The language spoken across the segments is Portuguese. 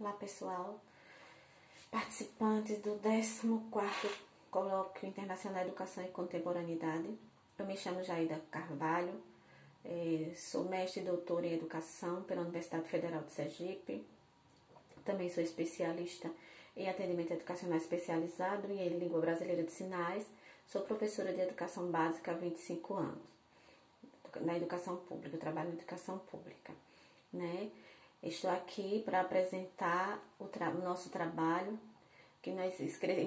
Olá pessoal, participantes do 14º Colóquio Internacional de Educação e Contemporaneidade. Eu me chamo Jaida Carvalho, eh, sou mestre e doutora em Educação pela Universidade Federal de Sergipe. Também sou especialista em atendimento educacional especializado e em língua brasileira de sinais. Sou professora de educação básica há 25 anos, na educação pública, trabalho na educação pública, né? Estou aqui para apresentar o, tra nosso trabalho que nós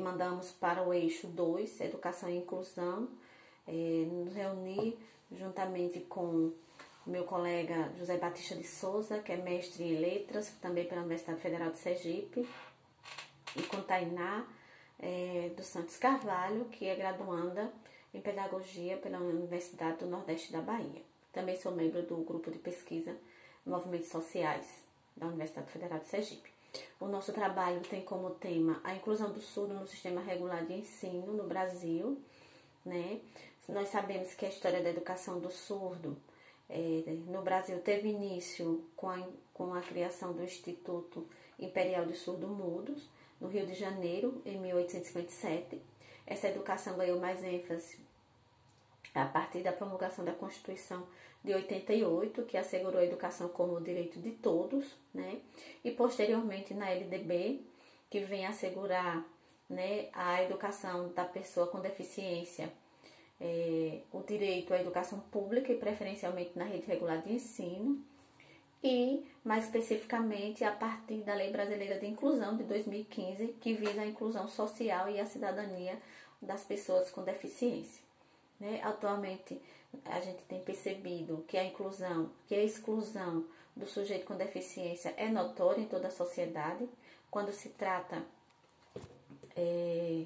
mandamos para o eixo 2, Educação e Inclusão, é, nos reunir juntamente com meu colega José Batista de Souza, que é mestre em letras, também pela Universidade Federal de Sergipe, e com Tainá é, dos Santos Carvalho, que é graduanda em Pedagogia pela Universidade do Nordeste da Bahia. Também sou membro do grupo de pesquisa Movimentos Sociais da Universidade Federal de Sergipe. O nosso trabalho tem como tema a inclusão do surdo no sistema regular de ensino no Brasil. Né? Nós sabemos que a história da educação do surdo é, no Brasil teve início com a, com a criação do Instituto Imperial de Surdo-Mudos, no Rio de Janeiro, em 1857. Essa educação ganhou mais ênfase a partir da promulgação da Constituição de 88, que assegurou a educação como direito de todos, né? E posteriormente na LDB, que vem assegurar né, a educação da pessoa com deficiência, é, o direito à educação pública e preferencialmente na rede regular de ensino, e mais especificamente a partir da Lei Brasileira de Inclusão de 2015, que visa a inclusão social e a cidadania das pessoas com deficiência. Né? Atualmente, a gente tem percebido que a inclusão, que a exclusão do sujeito com deficiência é notória em toda a sociedade, quando se trata é,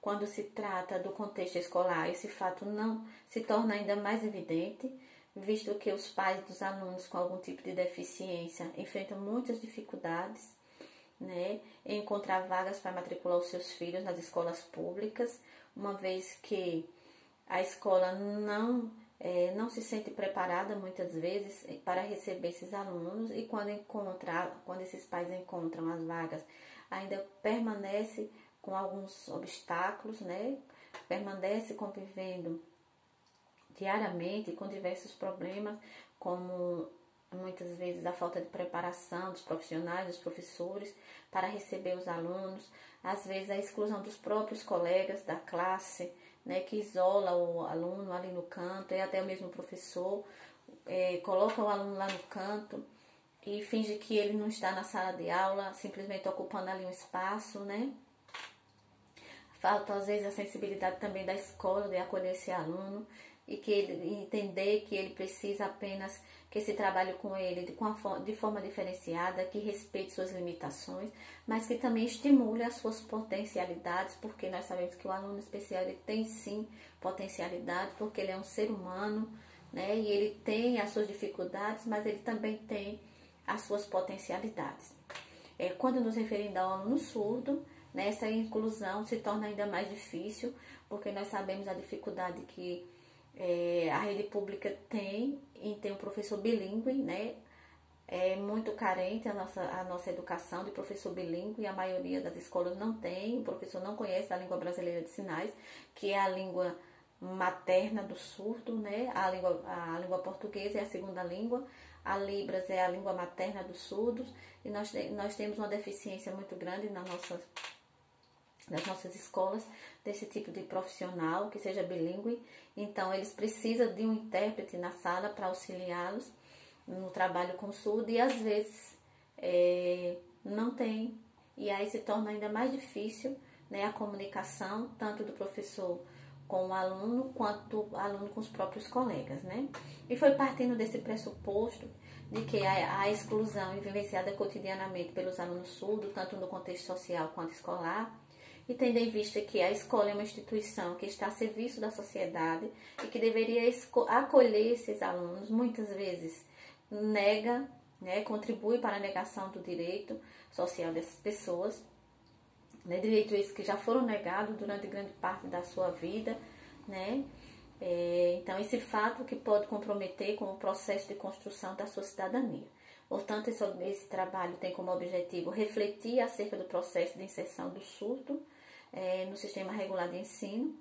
quando se trata do contexto escolar, esse fato não se torna ainda mais evidente, visto que os pais dos alunos com algum tipo de deficiência enfrentam muitas dificuldades né, em encontrar vagas para matricular os seus filhos nas escolas públicas, uma vez que a escola não, é, não se sente preparada muitas vezes para receber esses alunos e quando encontra, quando esses pais encontram as vagas, ainda permanece com alguns obstáculos, né? Permanece convivendo diariamente com diversos problemas, como muitas vezes a falta de preparação dos profissionais, dos professores para receber os alunos, às vezes a exclusão dos próprios colegas da classe, né, que isola o aluno ali no canto, e até o mesmo professor é, coloca o aluno lá no canto e finge que ele não está na sala de aula, simplesmente ocupando ali um espaço, né? Falta às vezes a sensibilidade também da escola de acolher esse aluno e que ele entender que ele precisa apenas que se trabalhe com ele de, com a, de forma diferenciada, que respeite suas limitações, mas que também estimule as suas potencialidades, porque nós sabemos que o aluno especial ele tem sim potencialidade, porque ele é um ser humano, né? E ele tem as suas dificuldades, mas ele também tem as suas potencialidades. É, quando nos referimos ao aluno surdo, né, inclusão se torna ainda mais difícil, porque nós sabemos a dificuldade que é, a rede pública tem em ter um professor bilíngue, né? É muito carente a nossa, a nossa educação de professor bilíngue, e a maioria das escolas não tem, o professor não conhece a língua brasileira de sinais, que é a língua materna do surdo, né? A língua, a língua portuguesa é a segunda língua, a Libras é a língua materna dos surdos, e nós, nós temos uma deficiência muito grande na nossa das nossas escolas desse tipo de profissional que seja bilíngue. Então, eles precisam de um intérprete na sala para auxiliá-los no trabalho com surdo e às vezes é, não tem. E aí se torna ainda mais difícil né, a comunicação, tanto do professor com o aluno, quanto do aluno com os próprios colegas. Né? E foi partindo desse pressuposto de que a, a exclusão vivenciada cotidianamente pelos alunos surdos, tanto no contexto social quanto escolar, e tendo em vista que a escola é uma instituição que está a serviço da sociedade e que deveria acolher esses alunos, muitas vezes nega, né, contribui para a negação do direito social dessas pessoas, né, direitos esses que já foram negados durante grande parte da sua vida, né, é, então esse fato que pode comprometer com o processo de construção da sua cidadania. Portanto, esse, esse trabalho tem como objetivo refletir acerca do processo de inserção do surdo é, no sistema regular de ensino,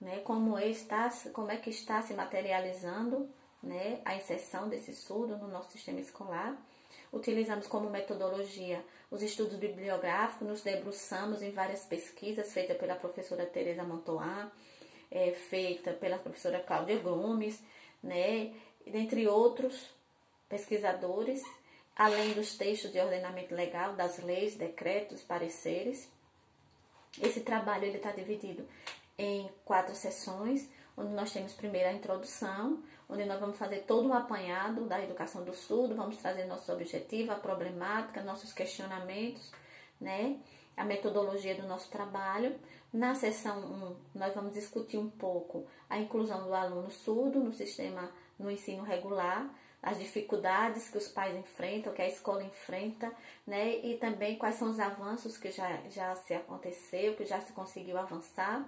né, como, está, como é que está se materializando né, a inserção desse surdo no nosso sistema escolar. Utilizamos como metodologia os estudos bibliográficos, nos debruçamos em várias pesquisas feitas pela professora Teresa Montoan, é, feita pela professora Cláudia Gomes, né, dentre outros pesquisadores, além dos textos de ordenamento legal, das leis, decretos, pareceres. Esse trabalho está dividido em quatro sessões, onde nós temos primeiro a introdução, onde nós vamos fazer todo um apanhado da educação do surdo, vamos trazer nossos objetivos, a problemática, nossos questionamentos, né? A metodologia do nosso trabalho. Na sessão 1, nós vamos discutir um pouco a inclusão do aluno surdo no sistema, no ensino regular, as dificuldades que os pais enfrentam, que a escola enfrenta, né? E também quais são os avanços que já, já se aconteceu, que já se conseguiu avançar.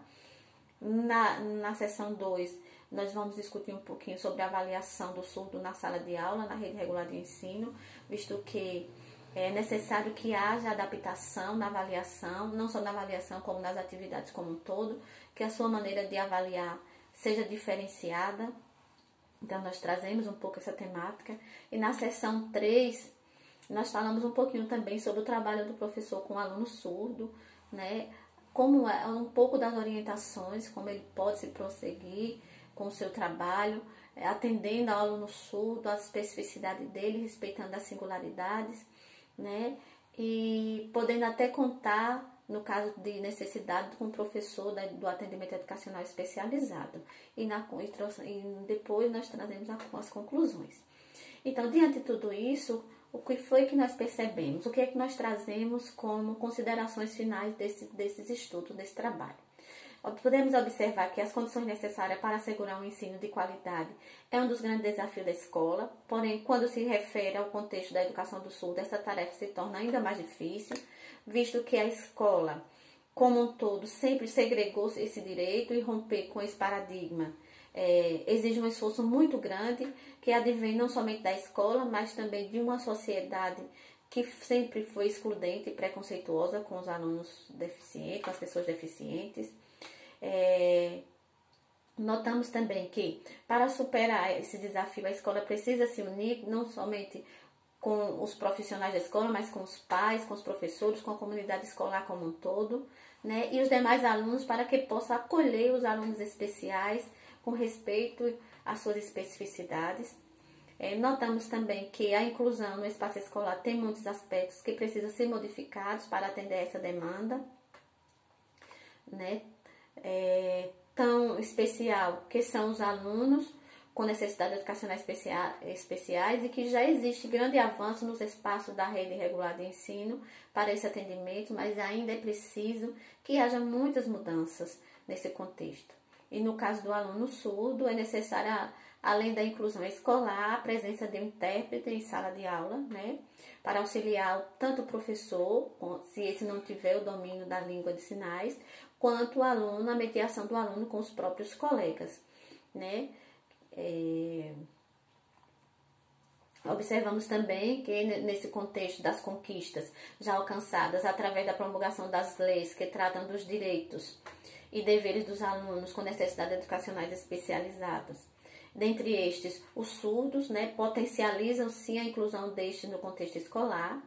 Na, na sessão 2, nós vamos discutir um pouquinho sobre a avaliação do surdo na sala de aula, na rede regular de ensino, visto que é necessário que haja adaptação na avaliação, não só na avaliação, como nas atividades como um todo, que a sua maneira de avaliar seja diferenciada, então, nós trazemos um pouco essa temática. E na sessão 3, nós falamos um pouquinho também sobre o trabalho do professor com o aluno surdo, né? Como é um pouco das orientações, como ele pode se prosseguir com o seu trabalho, é, atendendo ao aluno surdo, a especificidade dele, respeitando as singularidades, né? E podendo até contar no caso de necessidade com o professor do atendimento educacional especializado. E, na, e depois nós trazemos as conclusões. Então, diante de tudo isso, o que foi que nós percebemos? O que é que nós trazemos como considerações finais desse, desses estudos, desse trabalho? Podemos observar que as condições necessárias para assegurar um ensino de qualidade é um dos grandes desafios da escola, porém, quando se refere ao contexto da educação do Sul, essa tarefa se torna ainda mais difícil, visto que a escola, como um todo, sempre segregou esse direito e romper com esse paradigma. É, exige um esforço muito grande que advém não somente da escola, mas também de uma sociedade que sempre foi excludente e preconceituosa com os alunos deficientes, com as pessoas deficientes. É, notamos também que para superar esse desafio a escola precisa se unir não somente com os profissionais da escola, mas com os pais, com os professores, com a comunidade escolar como um todo, né? E os demais alunos para que possa acolher os alunos especiais com respeito às suas especificidades. É, notamos também que a inclusão no espaço escolar tem muitos aspectos que precisam ser modificados para atender essa demanda, né? É, tão especial que são os alunos com necessidades educacionais especiais e que já existe grande avanço nos espaços da rede regular de ensino para esse atendimento, mas ainda é preciso que haja muitas mudanças nesse contexto. E no caso do aluno surdo, é necessária, além da inclusão escolar, a presença de um intérprete em sala de aula, né? Para auxiliar tanto o professor, se esse não tiver o domínio da língua de sinais, quanto o aluno, a mediação do aluno com os próprios colegas, né? É... Observamos também que, nesse contexto das conquistas já alcançadas através da promulgação das leis que tratam dos direitos e deveres dos alunos com necessidades educacionais especializadas, dentre estes, os surdos né, potencializam sim a inclusão destes no contexto escolar.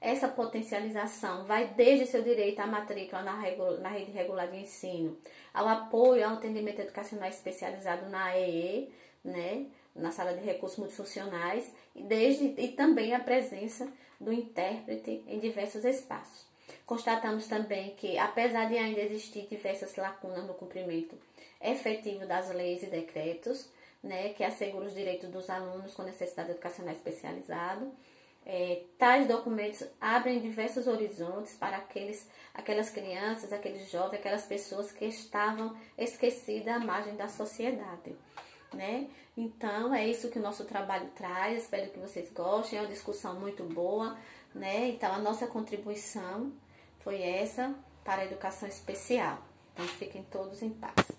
Essa potencialização vai desde seu direito à matrícula na, na rede regular de ensino, ao apoio ao atendimento educacional especializado na AEE, né, na sala de recursos multifuncionais e, desde, e também a presença do intérprete em diversos espaços. Constatamos também que, apesar de ainda existir diversas lacunas no cumprimento efetivo das leis e decretos, né, que asseguram os direitos dos alunos com necessidade educacional especializada, é, tais documentos abrem diversos horizontes para aqueles, aquelas crianças, aqueles jovens, aquelas pessoas que estavam esquecidas à margem da sociedade né? Então é isso que o nosso trabalho traz. Espero que vocês gostem. É uma discussão muito boa, né? Então a nossa contribuição foi essa para a educação especial. Então fiquem todos em paz.